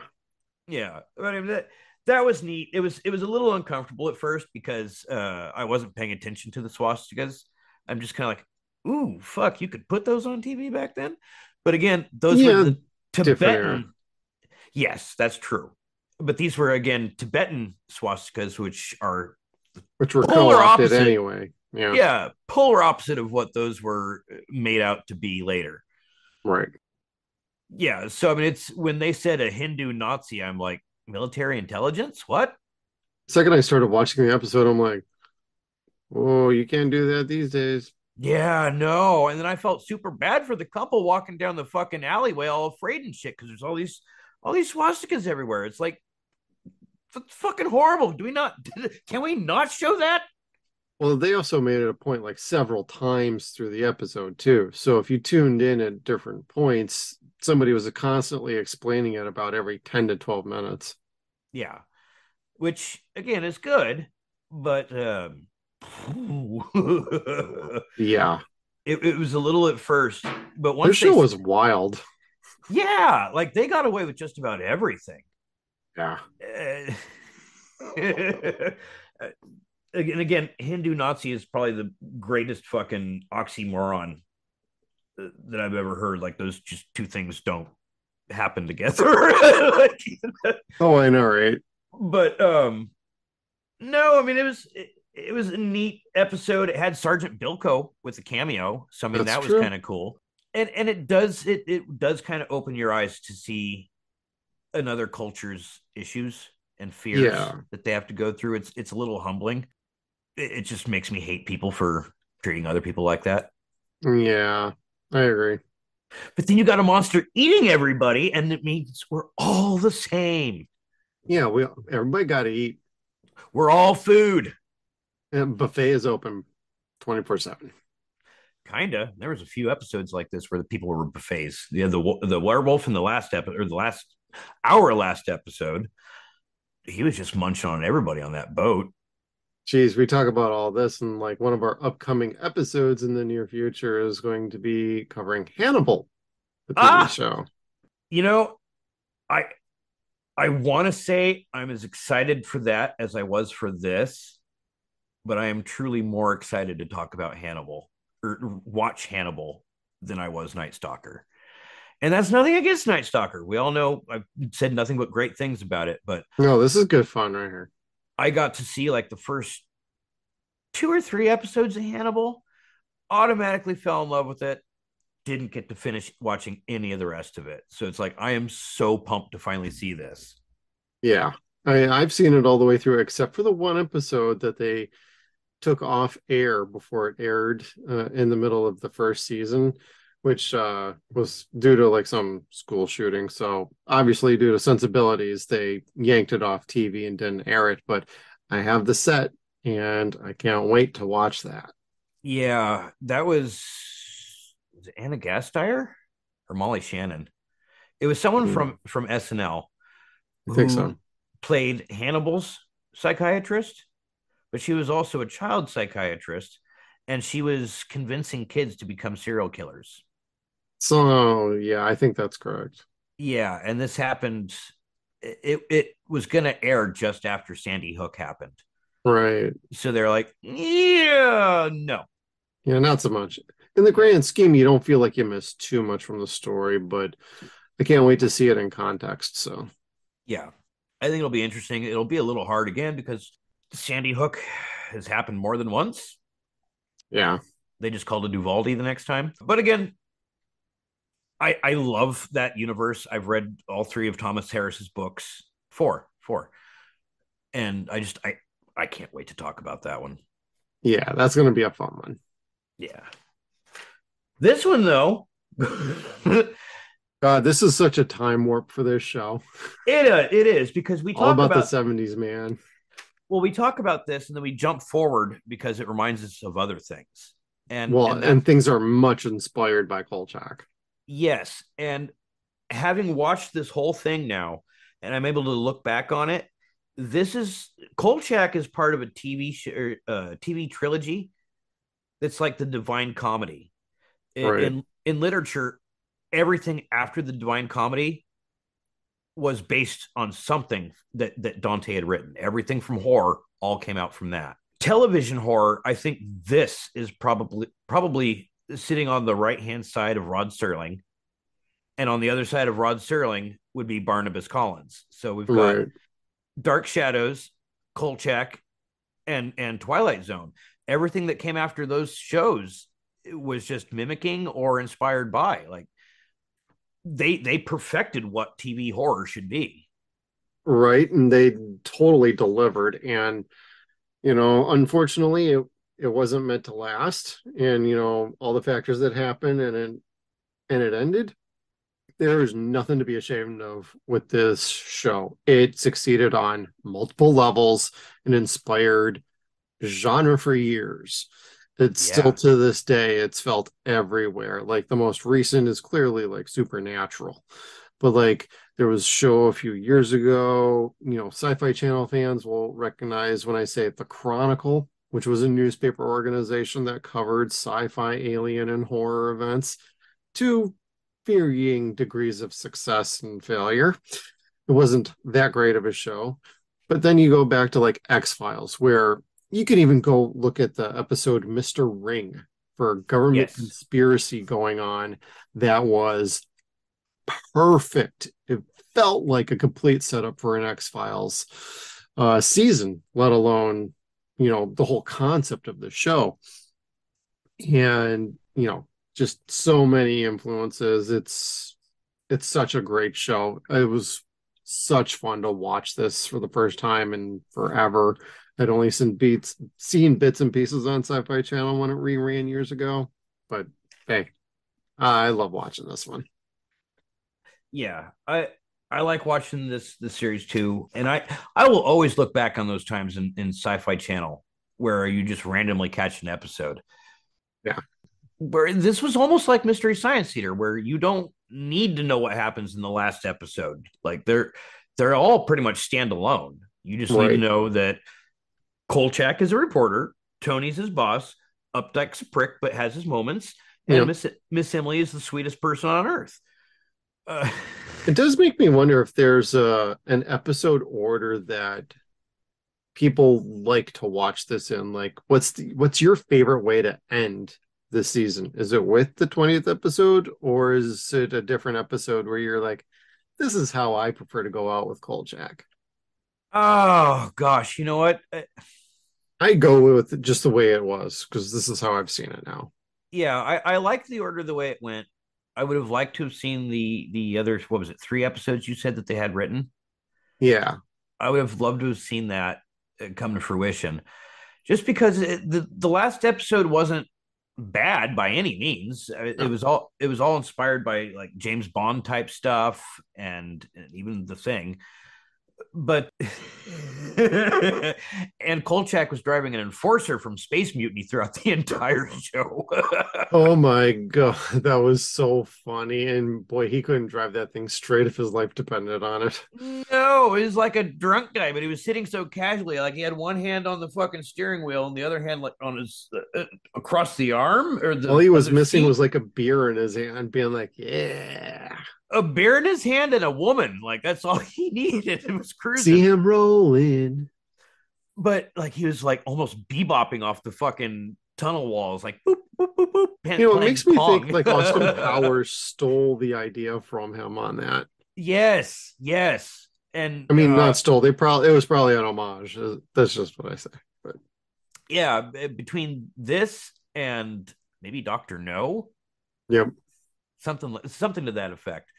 Yeah, I mean that that was neat. It was it was a little uncomfortable at first because uh, I wasn't paying attention to the swastikas. I'm just kind of like, ooh, fuck, you could put those on TV back then. But again, those Yeah, were the. Tibetan. Yes, that's true. But these were again Tibetan swastikas, which are which were Polar opposite. anyway. Yeah, yeah polar opposite of what those were uh, made out to be later. right. Yeah, so I mean, it's when they said a Hindu Nazi, I'm like military intelligence. What? Second, I started watching the episode, I'm like, oh, you can't do that these days. Yeah, no. And then I felt super bad for the couple walking down the fucking alleyway, all afraid and shit, because there's all these all these swastikas everywhere. It's like it's fucking horrible. Do we not? Can we not show that? Well, they also made it a point like several times through the episode too. So if you tuned in at different points, somebody was constantly explaining it about every 10 to 12 minutes. Yeah, which again is good, but um, Yeah. it was a little at first, but Their once show they, was wild. yeah, like they got away with just about everything. Yeah. Uh, again, again, Hindu Nazi is probably the greatest fucking oxymoron uh, that I've ever heard. Like those just two things don't happen together. Like, Oh, I know, right? but um, no, I mean it was it, it was a neat episode. It had Sergeant Bilko with a cameo, so I mean That's that was kind of cool. And and it does it it does kind of open your eyes to see another culture's issues and fears Yeah. that they have to go through. It's it's a little humbling. It, it just makes me hate people for treating other people like that. Yeah, I agree. But then you got a monster eating everybody, and it means we're all the same. Yeah, we everybody got to eat. We're all food. And buffet is open 24 7. Kinda. There was a few episodes like this where the people were buffets. Yeah, the the werewolf in the last episode or the last our last episode, he was just munching on everybody on that boat. Geez, we talk about all this, and like one of our upcoming episodes in the near future is going to be covering Hannibal, the TV Ah! show. You know, I I want to say I'm as excited for that as I was for this, but I am truly more excited to talk about Hannibal or watch Hannibal than I was Night Stalker. And that's nothing against Night Stalker. We all know I've said nothing but great things about it, but No, this is good fun right here. I got to see like the first two or three episodes of Hannibal, automatically fell in love with it, didn't get to finish watching any of the rest of it. So it's like I am so pumped to finally see this. Yeah, I, I've seen it all the way through, except for the one episode that they took off air before it aired uh, in the middle of the first season, which uh, was due to like some school shooting. So obviously, due to sensibilities, they yanked it off TV and didn't air it. But I have the set, and I can't wait to watch that. Yeah, that was was it Anna Gasteyer or Molly Shannon? It was someone Hmm. from from SNL. I think so. Played Hannibal's psychiatrist, but she was also a child psychiatrist, and she was convincing kids to become serial killers. So yeah, I think that's correct. Yeah, and this happened. It it was going to air just after Sandy Hook happened, Right. so they're like, yeah, no, Yeah, not so much. In the grand scheme, you don't feel like you missed too much from the story, but I can't wait to see it in context. So yeah. I think it'll be interesting. It'll be a little hard again because Sandy Hook has happened more than once. yeah, They just called it Uvalde the next time. But again, I I love that universe. I've read all three of Thomas Harris's books. Four, four. And I just I I can't wait to talk about that one. yeah, that's gonna be a fun one. Yeah. This one though, God, this is such a time warp for this show. It uh, it is because we All talk about, about, the seventies, man. Well, we talk about this and then we jump forward because it reminds us of other things. And well, and and, things are much inspired by Kolchak. yes, and having watched this whole thing now, and I'm able to look back on it. This is Kolchak is part of a TV sh- or, uh, TV trilogy that's like the Divine Comedy. In, Right. in in literature, everything after the Divine Comedy was based on something that that Dante had written. Everything from horror all came out from that. Television horror, I think this is probably probably sitting on the right hand side of Rod Serling, and on the other side of Rod Serling would be Barnabas Collins. So we've got Right. Dark Shadows, Kolchak, and and Twilight Zone. Everything that came after those shows was just mimicking or inspired by. Like they they perfected what TV horror should be. right and they totally delivered and you know unfortunately it, it wasn't meant to last and you know all the factors that happened and it, and it ended there is nothing to be ashamed of with this show it succeeded on multiple levels and inspired genre for years it's Yeah. still to this day it's felt everywhere. Like the most recent is clearly like supernatural. But like there was a show a few years ago you know sci-fi channel fans will recognize when i say the chronicle which was a newspaper organization that covered sci-fi alien and horror events to varying degrees of success and failure. It wasn't that great of a show. But then you go back to like x-files where you can even go look at the episode mr ring for a government Yes. conspiracy going on that was perfect. It felt like a complete setup for an X Files uh, season, let alone you know the whole concept of the show. And you know, just so many influences. It's it's such a great show. It was such fun to watch this for the first time in forever. I'd only seen beats seen bits and pieces on Sci-Fi Channel when it reran years ago, but hey, I love watching this one. Yeah, I I like watching this this series too, and I I will always look back on those times in in Sci-Fi Channel where you just randomly catch an episode. Yeah. where this was almost like Mystery Science Theater, where you don't need to know what happens in the last episode. Like they're they're all pretty much standalone. You just need to know that Kolchak is a reporter, Tony's his boss, Updike's a prick but has his moments, and. Miss Miss Emily is the sweetest person on earth. Uh, It does make me wonder if there's a an episode order that people like to watch this in. Like, what's the what's your favorite way to end this season? Is it with the 20th episode, or is it a different episode where you're like, this is how I prefer to go out with Kolchak? oh gosh, you know what? I go with just the way it was because this is how I've seen it now. yeah, I, I like the order the way it went. I would have liked to have seen the the other what was it three episodes you said that they had written. Yeah, I would have loved to have seen that uh, come to fruition, just because it, the the last episode wasn't bad by any means. Uh, It, No. was all it was all inspired by like James Bond type stuff and, and even the thing. But and Kolchak was driving an enforcer from Space Mutiny throughout the entire show. Oh my god, that was so funny. And boy, he couldn't drive that thing straight if his life depended on it. No, he was like a drunk guy, but he was sitting so casually, like he had one hand on the fucking steering wheel and the other hand like on his uh, uh, across the arm. Or the All he was missing seat. was like a beer in his hand, being like, "Yeah, a beer in his hand and a woman. Like that's all he needed. It was cruising. see him rolling." but like he was like almost bebopping off the fucking tunnel walls, like boop boop boop boop. pan- You know, it makes me Pong. think like Austin Powers stole the idea from him on that. yes, yes, and I mean, uh, not stole. They probably it was probably an homage. That's just what I say. But yeah. Between this and maybe Doctor No, yep, something something to that effect.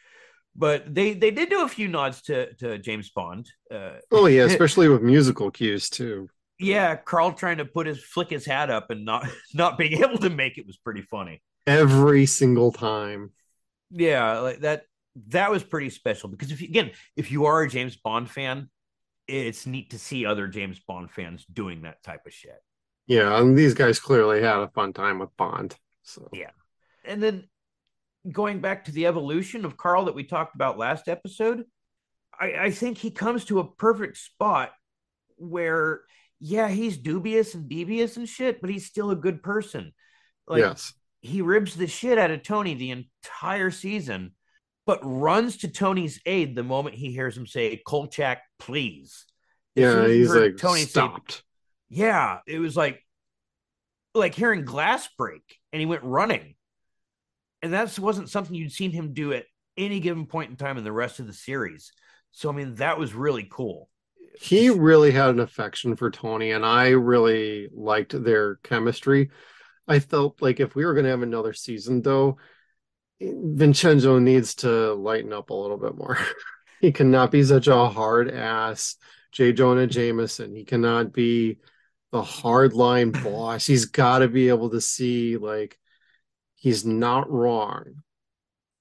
But they they did do a few nods to to James Bond. Uh, oh yeah, especially with musical cues too. yeah, Carl trying to put his flick his hat up and not not being able to make it was pretty funny. Every single time. Yeah, like that that was pretty special because if you, again, if you are a James Bond fan, it's neat to see other James Bond fans doing that type of shit. Yeah, and these guys clearly had a fun time with Bond. So Yeah. And then going back to the evolution of Carl that we talked about last episode, I, I think he comes to a perfect spot where, yeah, he's dubious and devious and shit, but he's still a good person. Like yes, he ribs the shit out of Tony the entire season, but runs to Tony's aid the moment he hears him say, Kolchak, please. As Yeah, he's like Tony say, stopped. yeah, it was like like hearing glass break and he went running. And that wasn't something you'd seen him do at any given point in time in the rest of the series. So I mean that was really cool. He really had an affection for Tony, and I really liked their chemistry. I felt like if we were going to have another season, though, Vincenzo needs to lighten up a little bit more. he cannot be such a hard ass J. Jonah Jameson. He cannot be the hardline boss. He's got to be able to see like he's not wrong.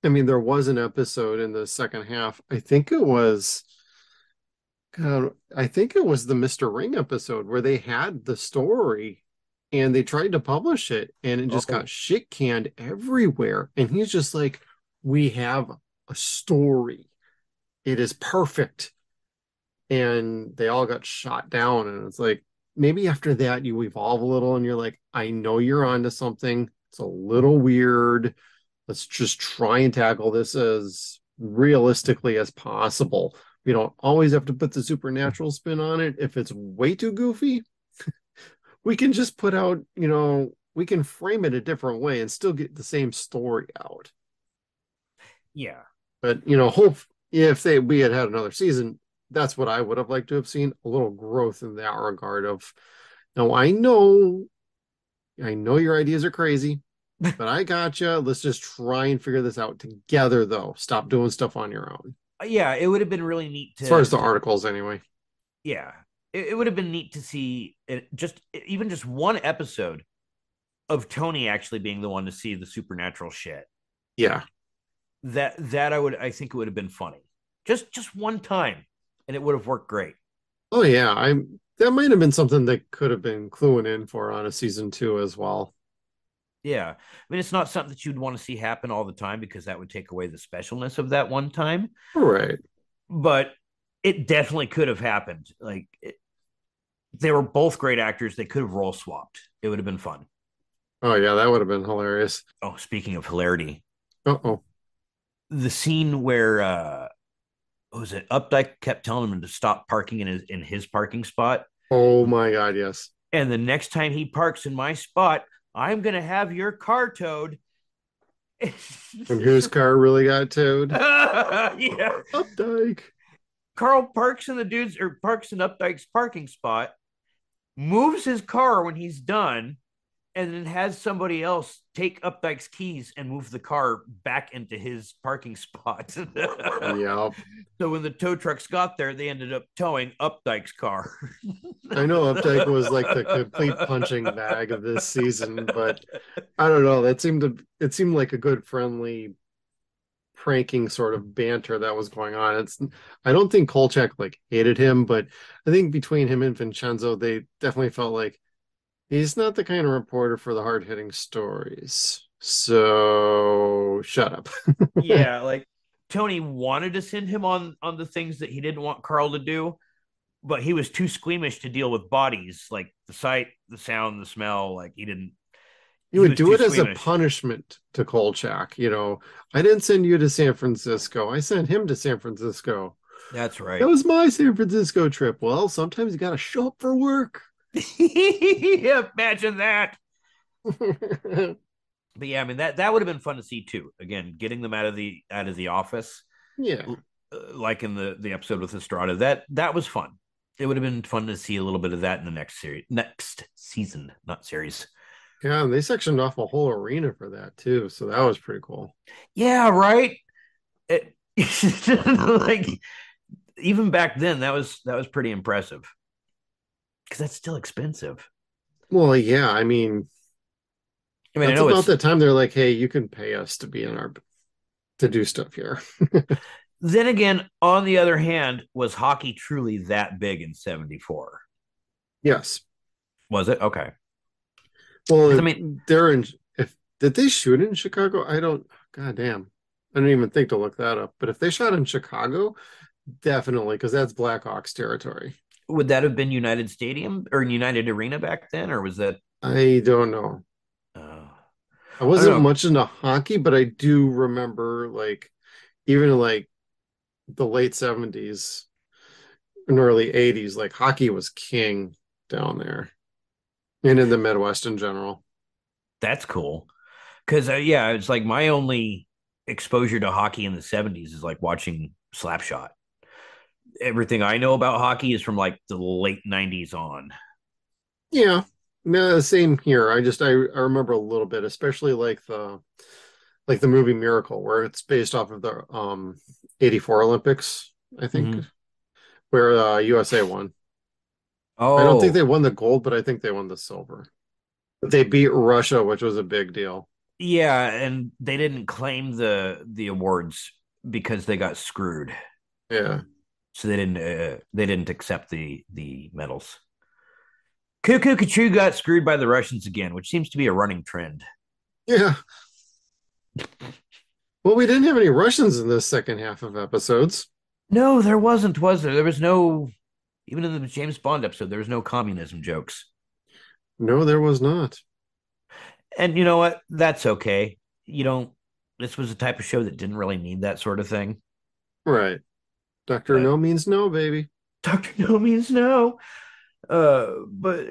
I mean, there was an episode in the second half. I think it was God, I think it was the Mr. Ring episode where they had the story and they tried to publish it and it just Oh. got shit canned everywhere. And he's just like, We have a story. It is perfect. And they all got shot down. And it's like, maybe after that you evolve a little and you're like, I know you're onto something. It's a little weird. Let's just try and tackle this as realistically as possible. We don't always have to put the supernatural spin on it. If it's way too goofy, we can just put out, you know, we can frame it a different way and still get the same story out. Yeah. But you know, hope if they we had had another season, that's what I would have liked to have seen a little growth in that regard. Of now, I know, I know your ideas are crazy, but I gotcha. Let's just try and figure this out together, though. Stop doing stuff on your own. Uh, yeah, it would have been really neat to As far as the articles, anyway. yeah it, it would have been neat to see it just even just one episode of tony actually being the one to see the supernatural shit Yeah, that that i would i think it would have been funny just just one time and it would have worked great Oh yeah, I'm that might have been something that could have been cluing in for on a season two as well. Yeah. I mean it's not something that you'd want to see happen all the time because that would take away the specialness of that one time. Right. but it definitely could have happened. Like it, they were both great actors. They could have role swapped. It would have been fun. Oh yeah, that would have been hilarious. oh speaking of hilarity. Uh oh. the scene where uh what was it? Updike kept telling him to stop parking in his in his parking spot. Oh my god, yes. and the next time he parks in my spot I'm gonna have your car towed And whose car really got towed? yeah Updike. Carl parks in the dude's or parks in Updike's parking spot moves his car when he's done and then has somebody else take Updike's keys and move the car back into his parking spot. Yep. So when the tow trucks got there, they ended up towing Updike's car. I know Updike was like the complete punching bag of this season, but I don't know. That seemed to it seemed like a good friendly pranking sort of banter that was going on. It's I don't think Kolchak like hated him, but I think between him and Vincenzo, they definitely felt like he's not the kind of reporter for the hard hitting stories. So shut up. yeah, like Tony wanted to send him on on the things that he didn't want Carl to do, but he was too squeamish to deal with bodies, like the sight, the sound, the smell. Like he didn't. You would do it as a punishment to Kolchak. You know, I didn't send you to San Francisco. I sent him to San Francisco. That's right. That was my San Francisco trip. Well, sometimes you got to show up for work. Imagine that. But yeah, I mean that that would have been fun to see too. Again, getting them out of the out of the office, yeah. uh, like in the the episode with Estrada. That that was fun. It would have been fun to see a little bit of that in the next series, next season, not series. Yeah, and they sectioned off a whole arena for that too. So that was pretty cool. Yeah, right. It, like even back then, that was that was pretty impressive because that's still expensive. Well, yeah, I mean, I mean, I that's know about it's the time they're like, hey, you can pay us to be in our to do stuff here. then again. On the other hand, was hockey truly that big in '74? yes. Was it okay? Well, I I mean- mean, they're in. If did they shoot in Chicago? I don't. God damn, I didn't even think to look that up. But if they shot in Chicago, definitely because that's Blackhawks territory. Would that have been United Stadium or United Arena back then, or was that? I don't know. Uh, I wasn't know. much into hockey, but I do remember like even like the late 70s and early 80s, like hockey was king down there and in the Midwest in general. That's cool. Cause uh, yeah, it's like my only exposure to hockey in the 70s is like watching Slapshot. Everything I know about hockey is from like the late 90s on. Yeah, no, same here. I just I, I remember a little bit, especially like the like the movie Miracle, where it's based off of the um 84 Olympics, I think, Mhm. where uh USA won. Oh, I don't think they won the gold, but I think they won the silver. They beat Russia, which was a big deal. Yeah, and they didn't claim the the awards because they got screwed. Yeah. So they didn't uh, they didn't accept the the medals. Cuckoo Kachu got screwed by the Russians again, which seems to be a running trend. Yeah. Well, we didn't have any Russians in the second half of episodes. No, there wasn't, was there? There was no even in the James Bond episode, there was no communism jokes. No, there was not. And you know what? That's okay. You don't this was a type of show that didn't really need that sort of thing. Right. Doctor. No means no, baby. Dr. No means no. Uh, but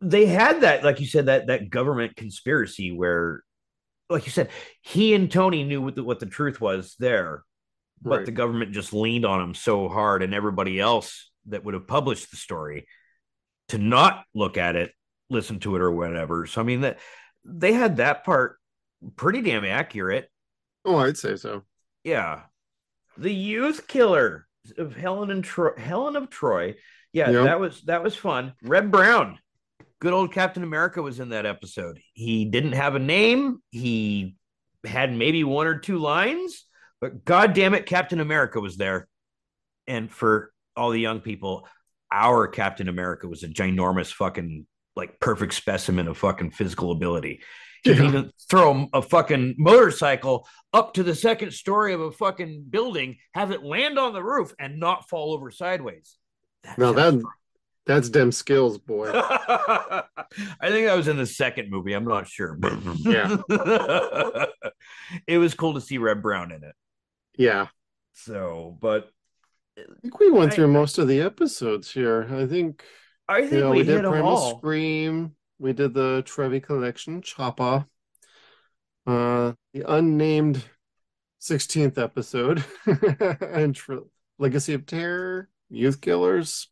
they had that, like you said, that that government conspiracy where, like you said, he and Tony knew what the, what the truth was there, but Right. the government just leaned on him so hard, and everybody else that would have published the story to not look at it, listen to it, or whatever. So I mean that they had that part pretty damn accurate. Oh, I'd say so. Yeah. The youth killer of Helen and Troy Helen of Troy. Yeah, Yep. that was that was fun. Reb Brown. Good old Captain America was in that episode. He didn't have a name. He had maybe one or two lines, but god damn it, Captain America was there. And for all the young people, our Captain America was a ginormous fucking like perfect specimen of fucking physical ability. Can Yeah. even throw a fucking motorcycle up to the second story of a fucking building, have it land on the roof, and not fall over sideways. That Now sounds that that's dem skills, boy. I think that was in the second movie. I'm not sure, but Yeah. it was cool to see Reb Brown in it. Yeah. So, but I think we went I- through most of the episodes here. I think I think you know, we, we, did them Primal all. Scream. We did the Trevi Collection, Chopper. Uh, the unnamed 16th episode, and Tr- Legacy of Terror, Youth Killers.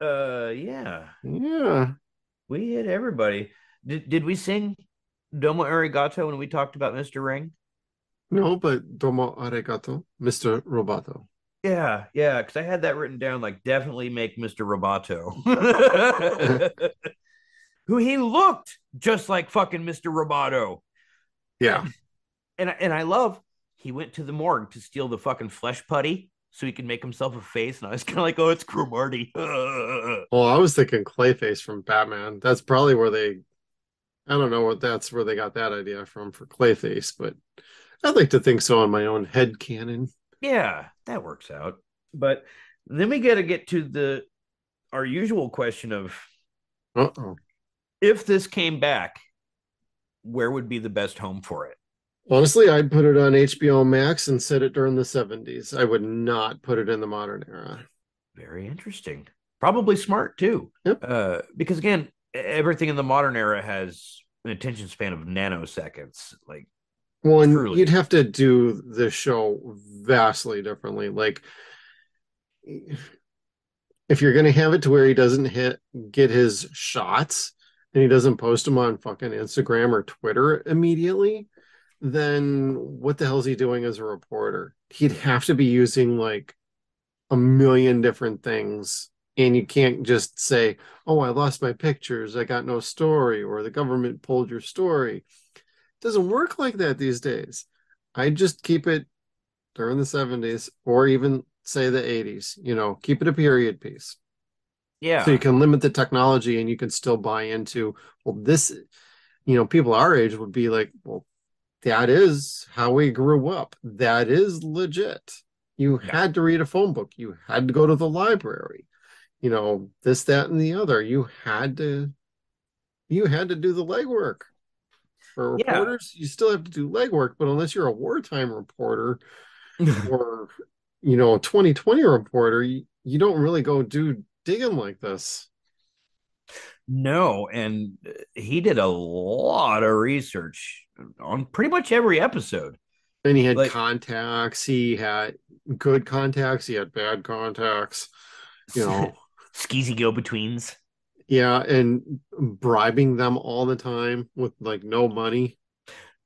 Uh, yeah, Yeah. we hit everybody. Did did we sing Domo Arigato when we talked about Mr. Ring? No, but Domo Arigato, Mr. Roboto. Yeah, yeah, because I had that written down like definitely make Mr. Roboto. Who he looked just like fucking Mr. Roboto. Yeah. And I- and I love he went to the morgue to steal the fucking flesh putty so he could make himself a face. And I was kind of like, oh, it's Cromarty. Well, I was thinking Clayface from Batman. That's probably where they, I don't know what that's where they got that idea from for Clayface, but I'd like to think so on my own head canon. yeah, that works out. But then we got to get to the our usual question of Uh oh. If this came back, where would be the best home for it? Honestly, I'd put it on HBO Max and set it during the 70s. I would not put it in the modern era. Very interesting. Probably smart too. Yep. Uh, because again, everything in the modern era has an attention span of nanoseconds. Like, Well, and Truly. you'd have to do the show vastly differently. Like, if you're going to have it to where he doesn't hit get his shots and he doesn't post them on fucking Instagram or Twitter immediately, then what the hell is he doing as a reporter? He'd have to be using like a million different things. And you can't just say, oh, I lost my pictures. I got no story, or the government pulled your story It doesn't work like that these days. I just keep it during the 70s or even say the 80s, you know, keep it a period piece. Yeah, So you can limit the technology and you can still buy into, well, this, you know, people our age would be like, well, that is how we grew up. That is legit. You Yeah. had to read a phone book. You had to go to the library. You know, this, that, and the other. You had to, you had to do the legwork. For Yeah. reporters, you still have to do legwork, but unless you're a wartime reporter or you know, a 2020 reporter, you, you don't really go do digging like this. No, and he did a lot of research on pretty much every episode. And he had Like- contacts, he had good contacts, he had bad contacts, you know. skeezy go betweens. Yeah, and bribing them all the time with like no money.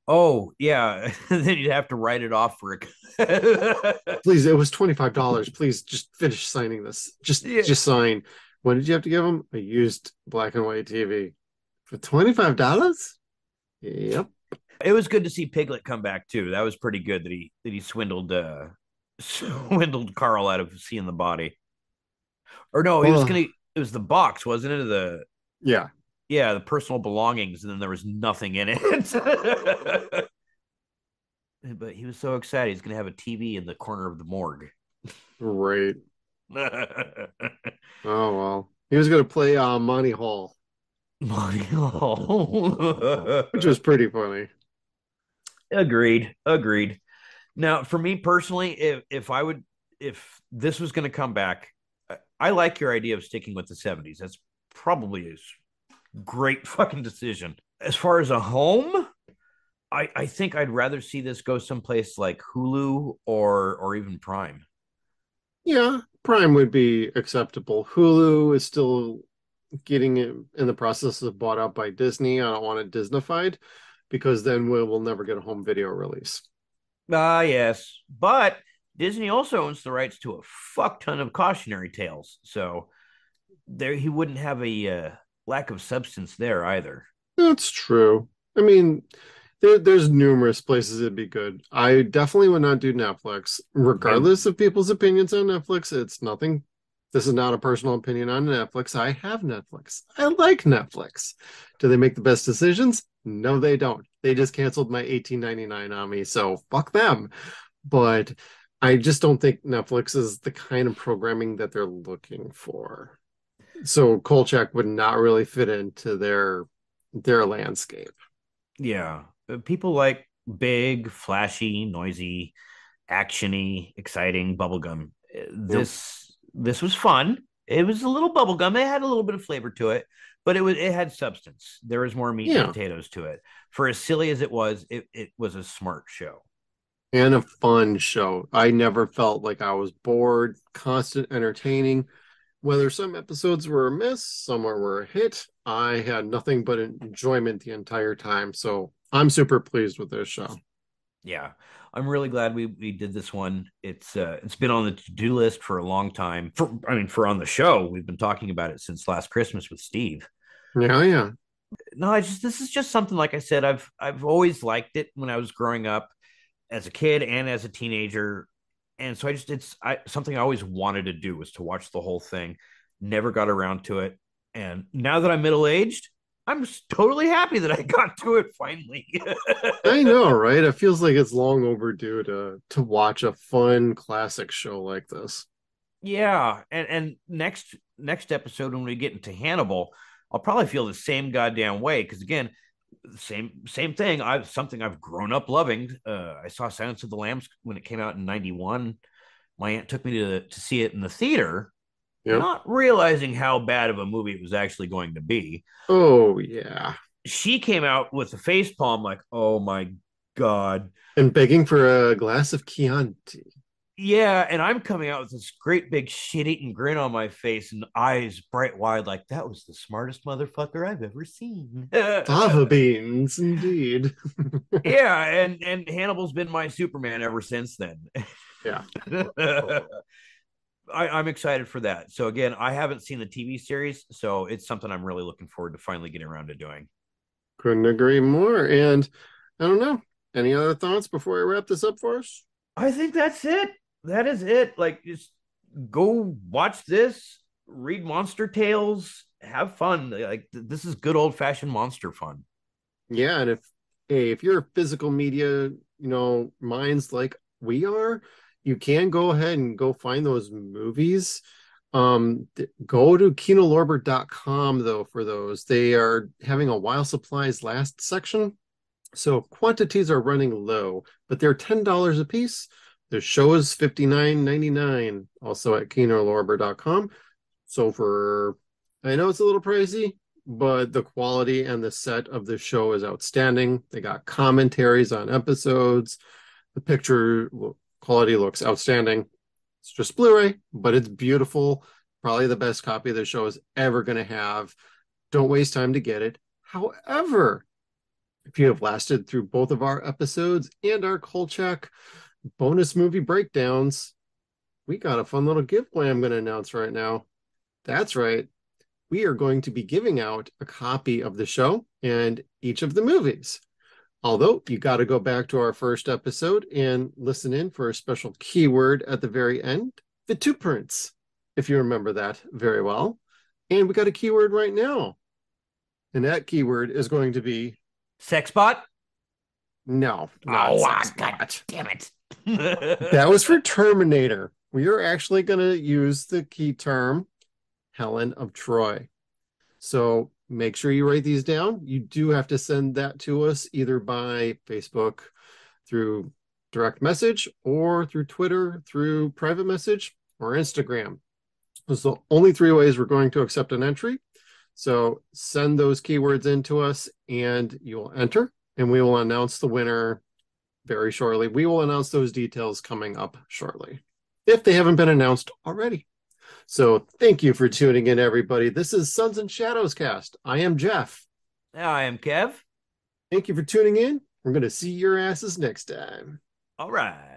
Oh yeah, then you'd have to write it off for a. Please, it was $25. Please just finish signing this. Just Yeah. just sign. What did you have to give him? A used black and white TV. For $25? Yep. it was good to see Piglet come back too. That was pretty good that he that he swindled uh swindled Carl out of seeing the body. Or no, he was gonna. It was the box, wasn't it? The Yeah. Yeah, the personal belongings, and then there was nothing in it. but he was so excited he's gonna have a TV in the corner of the morgue. Right. Oh well. He was gonna play uh Monty Hall, Money Hall. which was pretty funny. Agreed. Agreed. Now, for me personally, if if I would, if this was going to come back, I- I like your idea of sticking with the '70s. That's probably a s- great fucking decision. As far as a home, I I think I'd rather see this go someplace like Hulu or or even Prime. Yeah, Prime would be acceptable. Hulu is still getting in the process of bought out by Disney. I don't want it Disneyfied because then we will never get a home video release. Ah, yes, but Disney also owns the rights to a fuck ton of cautionary tales, so there he wouldn't have a uh, lack of substance there either. That's true. I mean, there, there's numerous places it'd be good. I definitely would not do Netflix, regardless of people's opinions on Netflix. It's nothing. This is not a personal opinion on Netflix. I have Netflix. I like Netflix. Do they make the best decisions? No, they don't. They just canceled my 18.99 on me, so fuck them. But I just don't think Netflix is the kind of programming that they're looking for. So Kolchak would not really fit into their their landscape. Yeah, uh, people like big, flashy, noisy, actiony, exciting bubblegum. Uh, This this was fun. It was a little bubblegum. It had a little bit of flavor to it, but it was it had substance. There was more meat Yeah. and potatoes to it. For as silly as it was, it, it was a smart show. and a fun show. I never felt like I was bored, constant entertaining. Whether some episodes were a miss, some were a hit, I had nothing but enjoyment the entire time. So I'm super pleased with this show. Yeah, I'm really glad we we did this one. It's uh it's been on the to-do list for a long time. For I mean, for on the show, we've been talking about it since last Christmas with Steve. Yeah, yeah. no i just this is just something like i said i've i've always liked it when i was growing up as a kid and as a teenager and so i just it's i something i always wanted to do was to watch the whole thing. Never got around to it. And now that i'm middle-aged i'm totally happy that i got to it finally. I know, right? It feels like it's long overdue to to watch a fun classic show like this. yeah. And and next next episode when we get into hannibal i'll probably feel the same goddamn way. Because again same same thing i've something i've grown up loving uh i saw silence of the lambs when it came out in 91 my aunt took me to to see it in the theater Yep. not realizing how bad of a movie it was actually going to be Oh yeah. she came out with a face palm like oh my god And begging for a glass of Chianti. Yeah, and I'm coming out with this great big shit eating grin on my face and eyes bright wide, like that was the smartest motherfucker I've ever seen. Fava beans, indeed. yeah, and and Hannibal's been my Superman ever since then. Yeah. I, I'm excited for that. So again, I haven't seen the TV series, so it's something I'm really looking forward to finally getting around to doing. Couldn't agree more. And I don't know. Any other thoughts before I wrap this up for us? I think that's it. That is it. Like just go watch this, read monster tales, have fun. Like th- this is good old fashioned monster fun. Yeah, and if hey, if you're physical media, you know, minds like we are, you can go ahead and go find those movies. Um, th- go to kinolorber.com though for those. They are having a while supplies last section. So quantities are running low, but they're $10 a piece. The show is $59.99, also at kinolorber.com. So for, I know it's a little pricey, but the quality and the set of the show is outstanding. They got commentaries on episodes. The picture quality looks outstanding. It's just Blu-ray, but it's beautiful. Probably the best copy the show is ever going to have. Don't waste time to get it. However, if you have lasted through both of our episodes and our Kolchak bonus movie breakdowns, we got a fun little giveaway I'm going to announce right now. That's right. We are going to be giving out a copy of the show and each of the movies. Although you got to go back to our first episode and listen in for a special keyword at the very end vituperints, if you remember that very well. And we got a keyword right now. And that keyword is going to be Sexbot? no. Oh, sex ah, God damn it. That was for Terminator. We are actually going to use the key term Helen of Troy. So make sure you write these down. You do have to send that to us either by Facebook through direct message or through Twitter through private message or Instagram. Those are the only three ways we're going to accept an entry. So send those keywords in to us and you will enter and we will announce the winner very shortly. We will announce those details coming up shortly if they haven't been announced already. So thank you for tuning in, everybody. This is Suns and Shadows cast. I am Jeff. I am Kev. Thank you for tuning in. We're going to see your asses next time. All right.